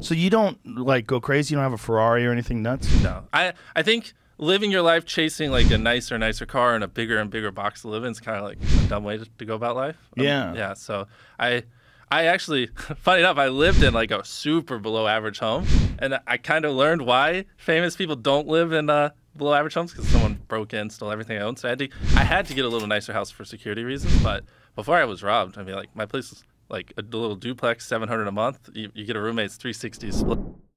So you don't like go crazy. You don't have a Ferrari or anything nuts. No, I I think living your life chasing like a nicer, nicer car and a bigger and bigger box to live in is kind of like a dumb way to, to go about life. Um, Yeah. yeah. So I. I actually, funny enough, I lived in like a super below average home, and I kind of learned why famous people don't live in uh, below average homes because someone broke in, stole everything I owned. So I had to, I had to get a little nicer house for security reasons. But before I was robbed, I mean, like my place was like a little duplex, seven hundred a month. You, you get a roommate's three sixty split.